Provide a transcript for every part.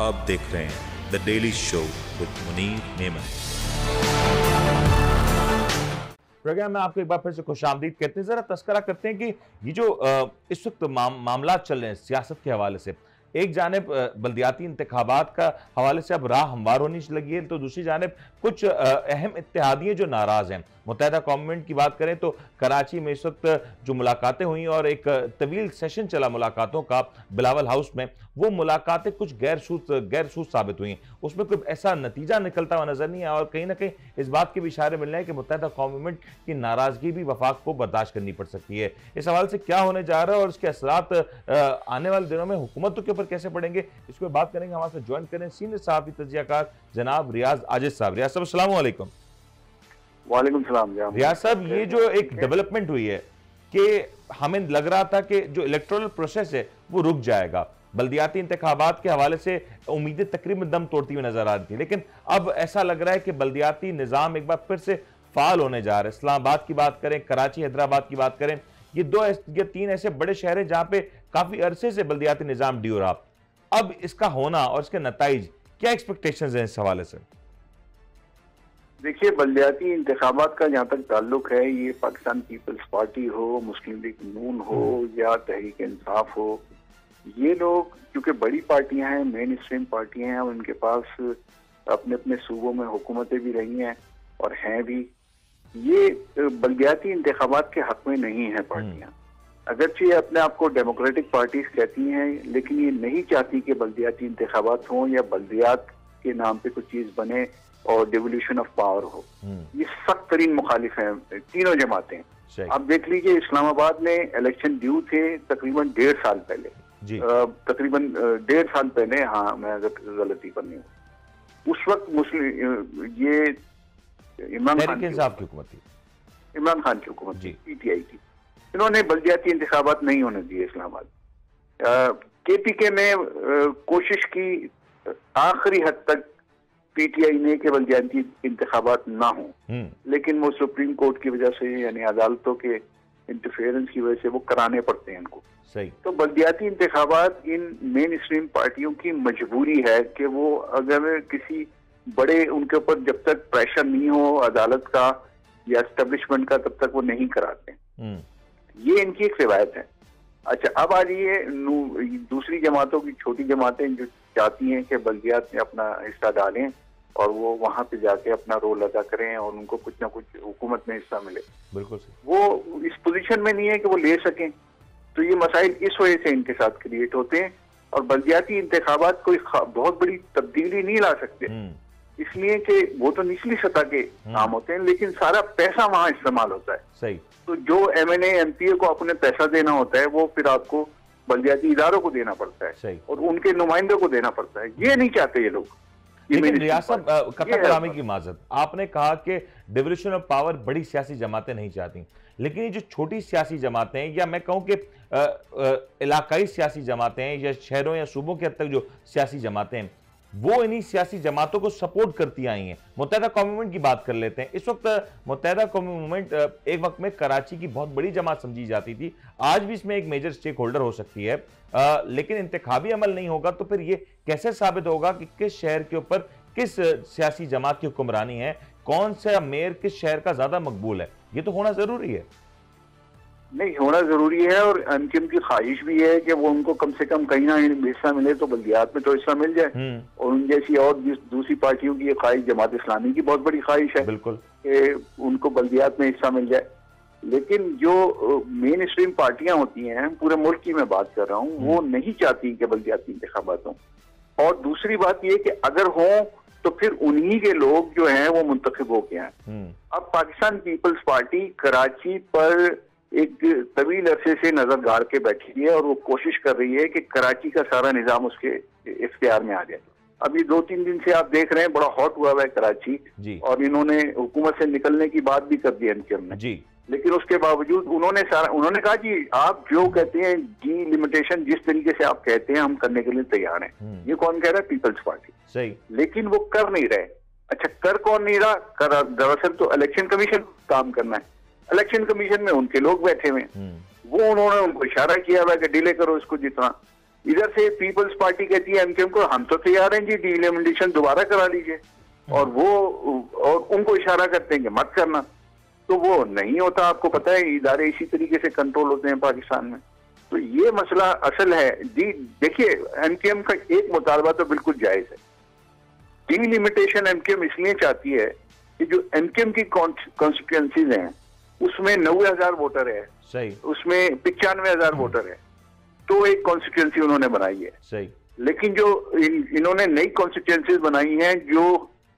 आप देख रहे हैं the daily show with Munir Neyman program में आपको एक बार फिर से खुश आमदीद कहते हैं जरा तस्करा करते हैं कि ये जो इस वक्त माम, मामला चल रहे हैं सियासत के हवाले से एक जानब बल्दियाती इंतखाबात का हवाले से अब राह हमवार होनी लगी है तो दूसरी जानब कुछ अहम इत्तेहादियाँ जो नाराज़ हैं। मुतहदा गवर्नमेंट की बात करें तो कराची में इस वक्त जो मुलाकातें हुई और एक तवील सेशन चला मुलाकातों का बिलावल हाउस में, वो मुलाकातें कुछ गैर सूद गैर सूद साबित हुई। उसमें कोई ऐसा नतीजा निकलता हुआ नज़र नहीं आया और कहीं ना कहीं इस बात के भी इशारे मिल रहे हैं कि मुतहदा कॉमेंट की नाराज़गी भी वफाक को बर्दाश्त करनी पड़ सकती है। इस हवाले से क्या होने जा रहा है और इसके असरात आने वाले दिनों में हुकूमतों के ऊपर कैसे पड़ेंगे इस पर बात करेंगे। हमारे साथ ज्वाइन करें सीनियर साहबी तजियाकार जनाब रियाज आजिद साहब। रियाज साहब अस्सलाम वालेकुम वालेकुम सलाम रियाज साहब ये जो एक डेवलपमेंट हुई है कि हमें लग रहा था कि जो इलेक्टोरल प्रोसेस है वो रुक जाएगा। बल्दियाती इंतखाबात के हवाले से उम्मीदें तकरीबन दम तोड़ती हुई नज़र आ रही थी। लेकिन अब ऐसा लग रहा है कि बल्दियाती निज़ाम एक बार फिर से फाल होने जा रहा है। इस्लामाबाद की बात करें कराची हैदराबाद की बात करें ये दो ये तीन ऐसे बड़े शहर हैं जहाँ पे काफ़ी अरसे से बल्दियाती निज़ाम ड्यू रहा। अब इसका होना और इसके नतज क्या एक्सपेक्टेशन है इस हवाले से? देखिए बल्दियाती इंतबात का जहाँ तक ताल्लुक है ये पाकिस्तान पीपल्स पार्टी हो मुस्लिम लीग नून हो या तहरीक इंसाफ हो ये लोग क्योंकि बड़ी पार्टियाँ हैं मेन स्ट्रीम पार्टियाँ हैं उनके पास अपने अपने सूबों में हुकूमतें भी रही हैं और हैं भी। ये बल्दियाती इंतखाबात के हक में नहीं है पार्टियाँ। अगरचे ये अपने आप को डेमोक्रेटिक पार्टीज़ कहती हैं लेकिन ये नहीं चाहती कि बल्दियाती इंतबात हों या बल्दियात के नाम पे कुछ चीज़ बने। और डिवोल्यूशन ऑफ़ पावर हो। हम्म, ये सख्त तरीन मुखालिफ हैं तीनों जमातें। आप देख लीजिए इस्लामाबाद में इलेक्शन ड्यू थे तकरीबन डेढ़ साल पहले। तकरीबन डेढ़ साल पहले हाँ मैं अगर गलती पर नहीं हूँ। उस वक्त मुस्लिम ये इमरान खान की हुकूमत थी। इमरान खान की हुकूमत। थी पीटीआई की। इन्होंने बलदियाती इंतखाबात नहीं होने दिए इस्लामाबाद। के पी के ने कोशिश की आखिरी हद तक पीटीआई ने कि बल्दियाती इंतबात ना हों। हम्म। लेकिन वो सुप्रीम कोर्ट की वजह से यानी अदालतों के इंटरफेरेंस की वजह से वो कराने पड़ते हैं इनको। सही। तो बल्दियाती इंतबात इन मेन स्ट्रीम पार्टियों की मजबूरी है कि वो अगर किसी बड़े उनके ऊपर जब तक प्रेशर नहीं हो अदालत का या एस्टेब्लिशमेंट का तब तक वो नहीं कराते। हम्म। ये इनकी एक रिवायत है। अच्छा अब आ जाइए नू- दूसरी जमातों की छोटी जमातें जो चाहती हैं कि बल्दियात में अपना हिस्सा डालें। और वो वहाँ पे जाके अपना रोल अदा करें और उनको कुछ ना कुछ हुकूमत में हिस्सा मिले। बिल्कुल वो इस पोजीशन में नहीं है कि वो ले सकें। तो ये मसाइल इस वजह से इनके साथ क्रिएट होते हैं और बलदियाती इंतबात कोई बहुत बड़ी तब्दीली नहीं ला सकते। हम्म। इसलिए कि वो तो निचली सतह के काम होते हैं लेकिन सारा पैसा वहाँ इस्तेमाल होता है। सही। तो जो M N M P A को अपने पैसा देना होता है वो फिर आपको बलदियाती इदारों को देना पड़ता है। और उनके नुमाइंदों को देना पड़ता है। ये नहीं चाहते ये लोग। लेकिन रियासत कलामी की माजत। आपने कहा कि डिविजन ऑफ़ पावर बड़ी सियासी जमातें नहीं चाहती। लेकिन ये जो छोटी सियासी जमातें हैं या मैं कहूँ कि इलाकाई सियासी जमातें हैं या शहरों या सूबों के हद तक जो सियासी जमातें हैं वो इन्हीं सियासी जमातों को सपोर्ट करती आई हैं। मुतहदा कौमी मूवमेंट की बात कर लेते हैं। इस वक्त मुतहदा कौमी मूवमेंट एक वक्त में कराची की बहुत बड़ी जमात समझी जाती थी। आज भी इसमें एक मेजर स्टेक होल्डर हो सकती है। अ, लेकिन इंतखाबी अमल नहीं होगा तो फिर ये कैसे साबित होगा कि किस शहर के ऊपर किस सियासी जमात की हुक्मरानी है? कौन सा मेयर किस शहर का ज़्यादा मकबूल है? ये तो होना ज़रूरी है। नहीं होना ज़रूरी है और अंतिम की ख्वाहिश भी है कि वो उनको कम से कम कहीं ना कहीं हिस्सा मिले तो बल्दियात में तो हिस्सा मिल जाए। हम्म। और उन जैसी और दूसरी पार्टियों की ये ख्वाहिश जमात इस्लामी की बहुत बड़ी ख्वाहिश है बिल्कुल। कि उनको बल्दियात में हिस्सा मिल जाए। लेकिन जो मेन स्ट्रीम पार्टियाँ होती हैं पूरे मुल्क की मैं बात कर रहा हूँ वो नहीं चाहती कि बल्दियाती इंतखाबात हों। और दूसरी बात ये कि अगर हों तो फिर उन्हीं के लोग जो हैं वो मुंतखब हैं हम्म। अब पाकिस्तान पीपल्स पार्टी कराची पर एक तवील अरसे से नज़र गाड़ के बैठी है और वो कोशिश कर रही है कि कराची का सारा निज़ाम उसके इख्तियार में आ जाए। अभी दो तीन दिन से आप देख रहे हैं बड़ा हॉट हुआ हुआ है कराची। और इन्होंने हुकूमत से निकलने की बात भी कर दी एनकेएम ने। जी। लेकिन उसके बावजूद उन्होंने सारा उन्होंने कहा कि आप जो कहते हैं डी लिमिटेशन जिस तरीके से आप कहते हैं हम करने के लिए तैयार हैं। हम्म। ये कौन कह रहा है? पीपल्स पार्टी सही। लेकिन वो कर नहीं रहे। अच्छा कर कौन नहीं रहा? कर दरअसल तो इलेक्शन कमीशन काम करना है। इलेक्शन कमीशन में उनके लोग बैठे हुए हम्म। वो उन्होंने उनको इशारा किया हुआ कि डिले करो इसको जितना। इधर से पीपल्स पार्टी कहती है एमकेएम को हम तो तैयार हैं जी डिलिमिटेशन दोबारा करा लीजिए। और वो और उनको इशारा करते हैं कि मत करना। तो वो नहीं होता आपको पता है इदारे इसी तरीके से कंट्रोल होते हैं पाकिस्तान में। तो ये मसला असल है। जी देखिए एमकेएम का एक मुतालबा तो बिल्कुल जायज़ है। डिलिमिटेशन एमकेएम इसलिए चाहती है कि जो एमकेएम की कॉन्स्टिट्यूंसीज हैं उसमें नब्बे हज़ार वोटर है। सही। उसमें पिचानवे हज़ार वोटर है। तो एक कॉन्स्टिट्यूंसी उन्होंने बनाई है। सही। लेकिन जो इन, इन्होंने नई कॉन्स्टिट्यूंसीज बनाई हैं जो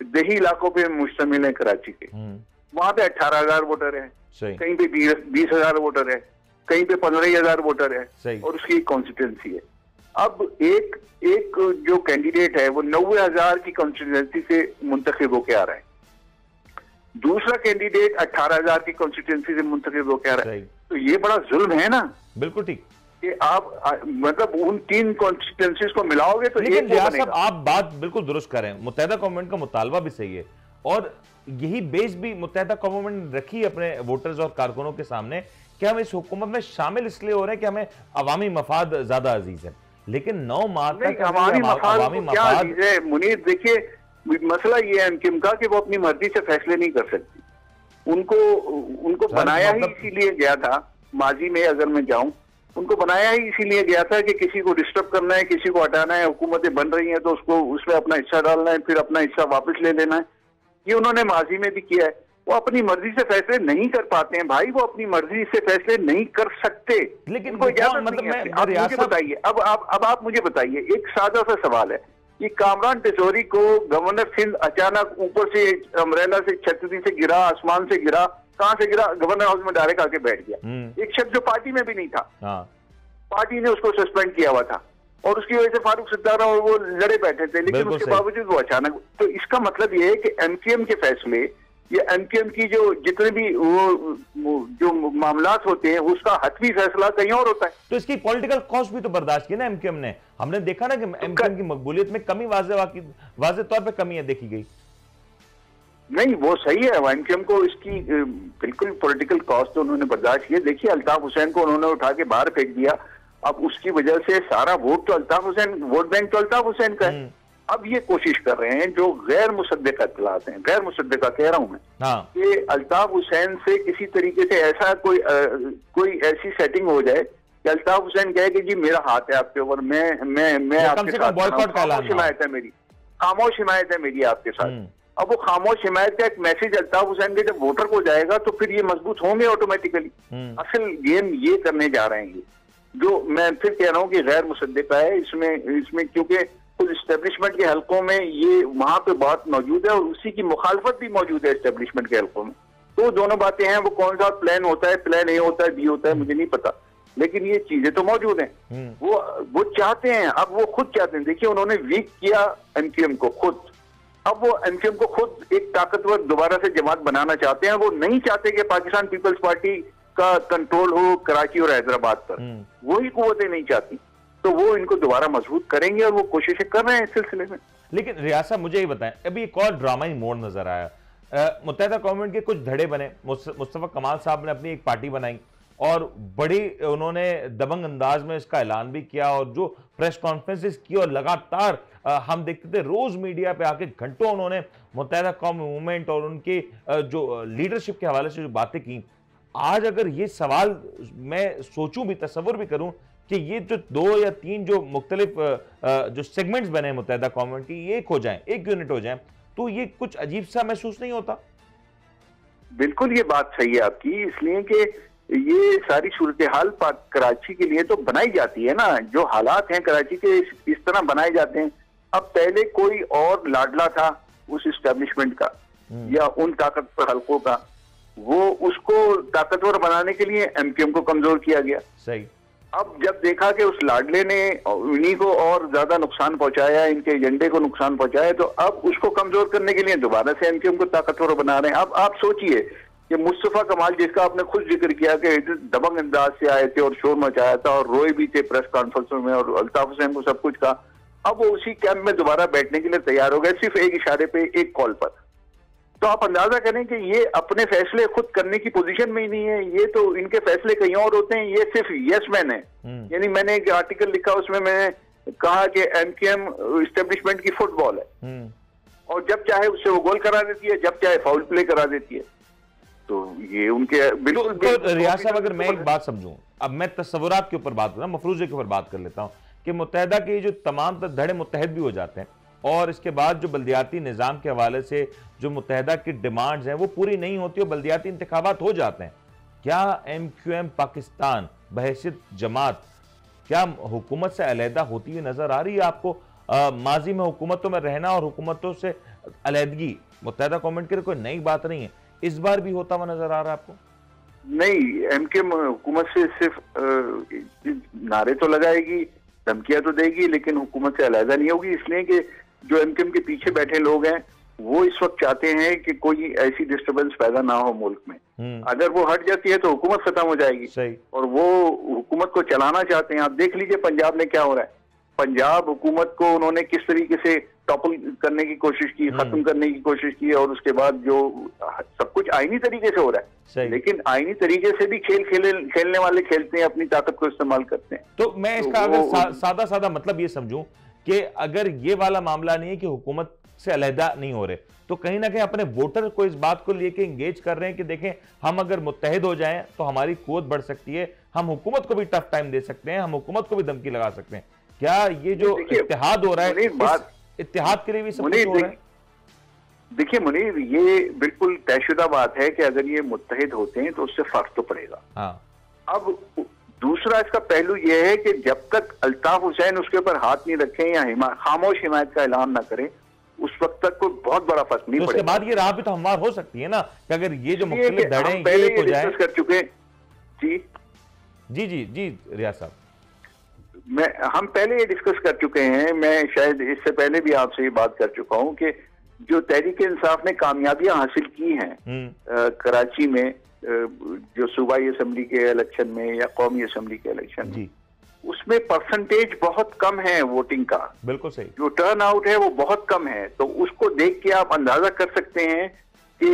देही इलाकों पे मुश्तमिल है कराची के। हम्म, वहाँ पे अठारह हज़ार वोटर है। सही। कहीं पे बीस हज़ार वोटर है। कहीं पे पंद्रह हज़ार वोटर है। और उसकी कॉन्स्टिट्यूंसी है। अब एक एक जो कैंडिडेट है वो नब्बे हज़ार की कॉन्स्टिट्यूंसी से मुंतखब होके आ रहा है। दूसरा कैंडिडेट अठारह हज़ार की कॉन्स्टिट्यूंसी से मुंतखब होके आ रहा है। तो ये बड़ा जुल्म है ना? बिल्कुल ठीक। कि आप आ, मतलब उन तीन कॉन्स्टिट्यूंसीज को मिलाओगे तो लेकिन साहब आप बात बिल्कुल दुरुस्त करें। मुतहदा गवर्नमेंट का मुतालबा भी सही है। और यही बेस भी मुतहदा गवर्नमेंट रखी अपने वोटर्स और कारकुनों के सामने कि हम इस हुकूमत में शामिल इसलिए हो रहे हैं कि हमें अवामी मफाद ज़्यादा अज़ीज़ है। लेकिन नौ माह नहीं तक हमारी मफाद मुनीर देखिए मसला ये है एमकिम का कि वो अपनी मर्ज़ी से फैसले नहीं कर सकती। उनको उनको बनाया ही मतलब- इसीलिए गया था माजी में अगर मैं जाऊँ उनको बनाया ही इसीलिए गया था कि किसी को डिस्टर्ब करना है किसी को हटाना है हुकूमतें बन रही हैं तो उसको उसमें अपना हिस्सा डालना है फिर अपना हिस्सा वापस ले लेना है। ये उन्होंने माजी में भी किया है। वो अपनी मर्ज़ी से फैसले नहीं कर पाते हैं भाई वो अपनी मर्ज़ी से फैसले नहीं कर सकते। लेकिन कौन- मतलब मैं- आप मुझे बताइए। अब आप अब आप मुझे बताइए एक सादा सा सवाल है। कि कामरान टिशोरी को गवर्नर सिंध अचानक ऊपर से अमरेला से छतरी से गिरा आसमान से गिरा कहाँ से गिरा गवर्नर हाउस में डायरेक्ट आके बैठ गया। हम्म, एक शख्स जो पार्टी में भी नहीं था। हाँ। पार्टी ने उसको सस्पेंड किया हुआ था। और उसकी वजह से फारूक सिद्धारा और वो लड़े बैठे थे लेकिन उसके बावजूद वो अचानक तो इसका मतलब ये है कि एमसीएम के फैसले या एमकेएम की जो जितने भी वो, जो मामलात होते हैं उसका हतवी फैसला कहीं और होता है। तो इसकी पॉलिटिकल कॉस्ट भी तो बर्दाश्त की ना एमकेएम ने। हमने देखा ना कि एमकेएम की मकबूलियत में कमी वाजे वाजे तौर पर कमी है देखी गई। नहीं वो सही है। एमकेएम को इसकी बिल्कुल पॉलिटिकल कॉस्ट तो उन्होंने बर्दाश्त किया देखिए अल्ताफ हुसैन को उन्होंने उठा के बाहर फेंक दिया। अब उसकी वजह से सारा वोट तो अल्ताफ हुसैन वोट बैंक तो अल्ताफ हुसैन का है। हम्म। अब ये कोशिश कर रहे हैं जो गैर मुसद्दका इतलात हैं गैर मुसद्दका कह रहा हूँ मैं हाँ। कि अल्ताफ हुसैन से किसी तरीके से ऐसा कोई अ, कोई ऐसी सेटिंग हो जाए कि अल्ताफ हुसैन कहे कि जी मेरा हाथ है आपके ऊपर मैं मैं मैं आपके साथ खामोश हिमायत है मेरी खामोश हिमायत है मेरी आपके साथ। हम्म। अब वो खामोश हिमायत का एक मैसेज अल्ताफ हुसैन के जब वोटर को जाएगा तो फिर ये मज़बूत होंगे ऑटोमेटिकली हम्म। असल गेम ये करने जा रहे हैं जो मैं फिर कह रहा हूँ कि गैर मुसद्दका है इसमें इसमें क्योंकि कुछ इस्टेब्लिशमेंट के हलकों में ये वहाँ पे बात मौजूद है और उसी की मुखालफत भी मौजूद है इस्टेब्लिशमेंट के हलकों में। तो दोनों बातें हैं वो कौन सा प्लान होता है प्लान ए होता है बी होता है मुझे नहीं पता। लेकिन ये चीज़ें तो मौजूद हैं। हम्म। वो वो चाहते हैं अब वो खुद चाहते हैं। देखिए उन्होंने वीक किया एमकेएम को खुद। अब वो एमकेएम को खुद एक ताकतवर दोबारा से जमात बनाना चाहते हैं। वो नहीं चाहते कि पाकिस्तान पीपल्स पार्टी का कंट्रोल हो कराची और हैदराबाद पर। हम्म। वही कुतें नहीं चाहती। तो वो इनको दोबारा मज़बूत करेंगे और वो कोशिशें कर रहे हैं इस सिलसिले में। लेकिन रियासत मुझे ये बताएँ, अभी एक और ड्रामाई मोड़ नज़र आया। मुत्तहदा गवर्नमेंट के कुछ धड़े बने। मुस्तफ़ा कमाल साहब ने अपनी एक पार्टी बनाई और बड़ी, उन्होंने दबंग अंदाज में इसका ऐलान भी किया और जो प्रेस कॉन्फ्रेंसेस की और लगातार हम देखते थे, रोज मीडिया पे आके घंटों उन्होंने मुत्तहदा कौम मूवमेंट और उनके जो लीडरशिप के हवाले से जो बातें की। आज अगर ये सवाल मैं सोचूं भी, तस्वुर भी करूँ कि ये जो दो या तीन जो मुख्तलिफ़ जो सेगमेंट्स बने मुतहदा गवर्नमेंट की ये एक हो जाए एक यूनिट हो जाए तो ये कुछ अजीब सा महसूस नहीं होता? बिल्कुल ये बात सही है आपकी इसलिए कि ये सारी सूरत हाल कराची के लिए तो बनाई जाती है ना जो हालात हैं कराची के इस, इस तरह बनाए जाते हैं। अब पहले कोई और लाडला था उस इस्टेब्लिशमेंट का या उन ताकतवर हलकों का वो उसको ताकतवर बनाने के लिए एमकेएम को कमज़ोर किया गया। सही। अब जब देखा कि उस लाडले ने उन्हीं को और ज़्यादा नुकसान पहुँचाया, इनके एजेंडे को नुकसान पहुँचाया तो अब उसको कमज़ोर करने के लिए दोबारा से एमकेएम को ताकतवर बना रहे हैं। अब आप सोचिए कि मुस्तफ़ा कमाल जिसका आपने खुद ज़िक्र किया कि दबंग अंदाज से आए थे और शोर मचाया था और रोए भी थे प्रेस कॉन्फ्रेंस में और अल्ताफ हुसैन को सब कुछ कहा, अब वो उसी कैंप में दोबारा बैठने के लिए तैयार हो गए, सिर्फ़ एक इशारे पे, एक कॉल पर। तो आप अंदाज़ा करें कि ये अपने फैसले खुद करने की पोजीशन में ही नहीं है। ये तो इनके फैसले कहीं और होते हैं। ये सिर्फ़ यस मैन है। हम्म। यानी मैंने एक आर्टिकल लिखा उसमें मैंने कहा कि एमकेएम इस्टेब्लिशमेंट की फुटबॉल है। हम्म, और जब चाहे उससे वो गोल करा देती है जब चाहे फाउल प्ले करा देती है। तो ये उनके बिल्कुल तो रियाज साहब अगर मैं एक बात समझूं अब मैं तस्वुरात के ऊपर बात करूँ मफरूजे के ऊपर बात कर लेता हूँ कि मुतहदा के जो तमाम धड़े मुतहद भी हो जाते हैं और इसके बाद जो बल्दियाती निज़ाम के हवाले से जो मुतहदा की डिमांड्स हैं वो पूरी नहीं होती और बल्दियाती इंतबात हो जाते हैं। क्या एम क्यू एम पाकिस्तान बहसित जमात क्या हुकूमत से अलहदा होती हुई नज़र आ रही है आपको? अ, माजी में हुकूमतों में रहना और हुकूमतों से अलहदगी मुतहदा कौमेंट के लिए कोई नई बात नहीं है। इस बार भी होता हुआ नज़र आ रहा है आपको? नहीं एमके हुकूमत से सिर्फ़ नारे तो लगाएगी धमकियाँ तो देगी लेकिन हुकूमत से अलहदा नहीं होगी इसलिए कि जो एमकेएम के पीछे बैठे लोग हैं वो इस वक्त चाहते हैं कि कोई ऐसी डिस्टरबेंस पैदा ना हो मुल्क में। हम्म, अगर वो हट जाती है तो हुकूमत खत्म हो जाएगी। सही। और वो हुकूमत को चलाना चाहते हैं आप देख लीजिए पंजाब में क्या हो रहा है। पंजाब हुकूमत को उन्होंने किस तरीके से टॉपल करने की कोशिश की हम्म। खत्म करने की कोशिश की और उसके बाद जो सब कुछ आईनी तरीके से हो रहा है। लेकिन आईनी तरीके से भी खेल खेले खेलने वाले खेलते हैं अपनी ताकत को इस्तेमाल करते हैं। तो मैं तो इसका अगर सा, सादा सादा मतलब ये समझूं कि अगर ये वाला मामला नहीं है कि हुकूमत से अलहदा नहीं हो रहे तो कहीं ना कहीं अपने वोटर को इस बात को लेके इंगेज कर रहे हैं कि देखें हम अगर मुतहद हो जाएँ तो हमारी कुवत बढ़ सकती है हम हुकूमत को भी टफ टाइम दे सकते हैं हम हुकूमत को भी धमकी लगा सकते हैं। क्या ये जो इतिहाद हो रहा है इत्तेहाद के लिए भी सब हो रहा है? देखिए मुनीर ये बिल्कुल तयशुदा बात है कि अगर ये मुतहद होते हैं तो उससे फ़र्क तो पड़ेगा। हाँ। अब दूसरा इसका पहलू यह है कि जब तक अल्ताफ हुसैन उसके ऊपर हाथ नहीं रखें या हिमा, खामोश हिमायत का ऐलान ना करें उस वक्त तक कोई बहुत बड़ा फ़र्क नहीं तो उसके पड़ेगा। बाद ये राह भी तो हमवार हो सकती है ना कि अगर ये जो मुख्तलिफ़ धड़े हैं पहले हो जाए। कर चुके जी। जी जी जी रियाज साहब। मैं हम पहले ये डिस्कस कर चुके हैं मैं शायद इससे पहले भी आपसे ये बात कर चुका हूँ कि जो तहरीक इंसाफ ने कामयाबियाँ हासिल की हैं हम्म। कराची में जो सूबाई असम्बली के इलेक्शन में या कौमी असम्बली के इलेक्शन में उसमें परसेंटेज बहुत कम है वोटिंग का। बिल्कुल सही। जो टर्न आउट है वो बहुत कम है। तो उसको देख के आप अंदाज़ा कर सकते हैं कि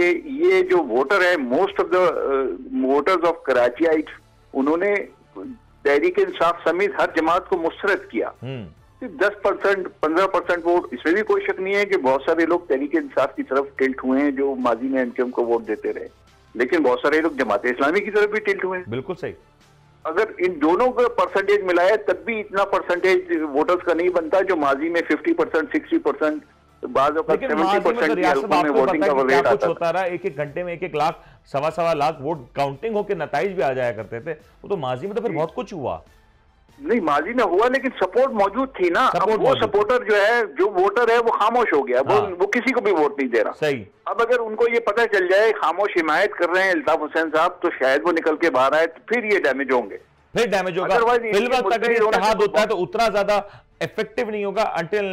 ये जो वोटर है most of the voters of Karachi आइट उन्होंने तहरीक इंसाफ समेत हर जमात को मुस्तरद किया। हम्म। सिर्फ़ दस परसेंट पंद्रह परसेंट वोट इसमें भी कोई शक नहीं है कि बहुत सारे लोग तहरीक इंसाफ की तरफ़ टिल्ट हुए हैं जो माजी में एमकेएम को वोट देते रहे। लेकिन बहुत सारे लोग जमात इस्लामी की तरफ़ भी टिल्ट हुए बिल्कुल सही। अगर इन दोनों का परसेंटेज मिलाया तब भी इतना परसेंटेज वोटर्स का नहीं बनता जो माजी में 50 परसेंट सिक्सटी परसेंट बाद है एक एक घंटे में एक एक लाख सवा सवा लाख वोट काउंटिंग होकर नतज भी आ जाया करते थे। वो तो माजी में तो फिर बहुत कुछ हुआ। नहीं माजी में हुआ लेकिन सपोर्ट मौजूद थी ना। अब वो सपोर्टर जो है जो वोटर है वो खामोश हो गया। वो हाँ। वो वो किसी को भी वोट नहीं दे रहा। सही। अब अगर उनको ये पता चल जाए खामोश हिमायत कर रहे हैं अल्ताफ हुसैन साहब तो शायद वो निकल के बाहर आए तो फिर ये डैमेज होंगे। फिर डैमेज होगा। अगर होता है तो उतना ज़्यादा इफ़ेक्टिव नहीं होगा अंटिल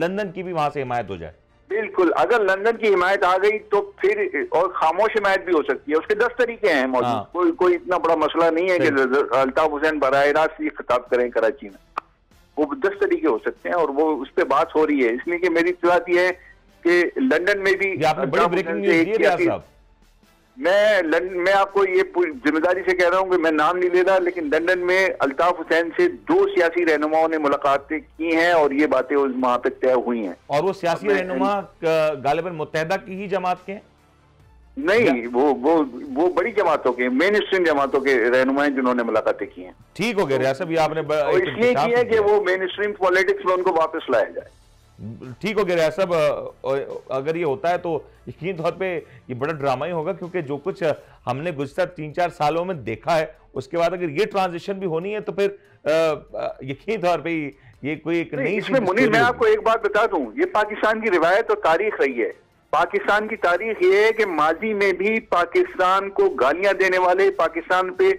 लंदन की भी वहाँ से हिमायत हो जाए। बिल्कुल अगर लंदन की हिमायत आ गई तो फिर और खामोश हिमायत भी हो सकती है। उसके दस तरीके हैं मौजूद। हाँ। कोई कोई इतना बड़ा मसला नहीं है कि अल्ताफ हुसैन बरह रास्त ये खिताब करें कराची में। वो दस तरीके हो सकते हैं और वो उस पर बात हो रही है। इसलिए कि मेरी इतलात यह है कि लंदन में भी आपने बड़ी ब्रेकिंग न्यूज़ दी है साहब। मैं लन, मैं आपको ये ज़िम्मेदारी से कह रहा हूँ कि मैं नाम नहीं ले रहा लेकिन लंदन में अल्ताफ हुसैन से दो सियासी रहनुमाओं ने मुलाकातें की हैं और ये बातें उस वहाँ पे तय हुई हैं। और वो सियासी रहनुमा गालिबन मुत्तहदा की ही जमात के हैं? नहीं वो वो वो बड़ी जमातों के मेन स्ट्रीम जमातों के रहनुमा हैं जिन्होंने मुलाकातें की हैं। ठीक हो गया रियाज साहब आपने इसलिए की है कि वो मेन स्ट्रीम पॉलिटिक्स में उनको वापस लाया जाए। ठीक हो गया अ, अगर ये होता है तो यकीन तौर पे ये बड़ा ड्रामा ही होगा क्योंकि जो कुछ हमने गुजशत तीन चार सालों में देखा है उसके बाद अगर ये ट्रांजिशन भी होनी है तो फिर यकीन तौर पे ये कोई एक नई इसमें मुनीर मैं आपको एक बात बता दूँ ये पाकिस्तान की रिवायत और तारीख रही है। पाकिस्तान की तारीख ये है कि माजी में भी पाकिस्तान को गालियाँ देने वाले पाकिस्तान पे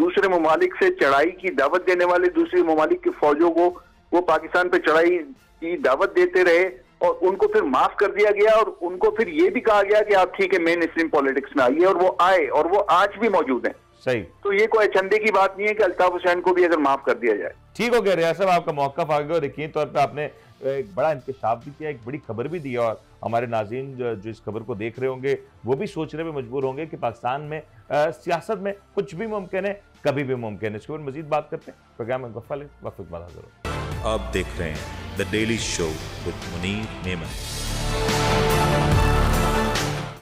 दूसरे ममालिक से चढ़ाई की दावत देने वाले दूसरे ममालिक की फौजों को वो पाकिस्तान पे चढ़ाई की दावत देते रहे और उनको फिर माफ़ कर दिया गया और उनको फिर ये भी कहा गया कि आप ठीक है मेन स्ट्रीम पॉलिटिक्स में आइए और वो आए और वो आज भी मौजूद हैं। सही। तो ये कोई अचंदे की बात नहीं है कि अल्ताफ हुसैन को भी अगर माफ़ कर दिया जाए। ठीक हो गया रियाज साहब आपका मौका आ गया और यकीन तौर पे आपने एक बड़ा इंकशाफ भी किया एक बड़ी खबर भी दी और हमारे नाजीन जो, जो इस खबर को देख रहे होंगे वो भी सोचने में मजबूर होंगे कि पाकिस्तान में आ, सियासत में कुछ भी मुमकिन है कभी भी मुमकिन है। इसके ऊपर मजीद बात करते हैं। प्रोग्राम में वफ़ा ले वक्त हाजिर आप देख रहे हैं The Daily Show with Munir Neiman.